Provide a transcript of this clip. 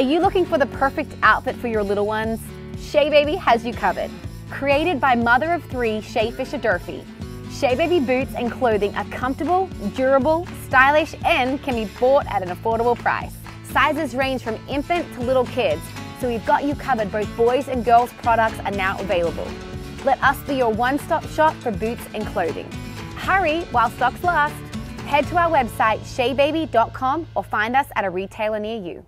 Are you looking for the perfect outfit for your little ones? Shea Baby has you covered. Created by mother of three Shea Fisher Durfee, Shea Baby boots and clothing are comfortable, durable, stylish, and can be bought at an affordable price. Sizes range from infant to little kids, so we've got you covered. Both boys and girls products are now available. Let us be your one-stop shop for boots and clothing. Hurry while stocks last. Head to our website, sheababy.com or find us at a retailer near you.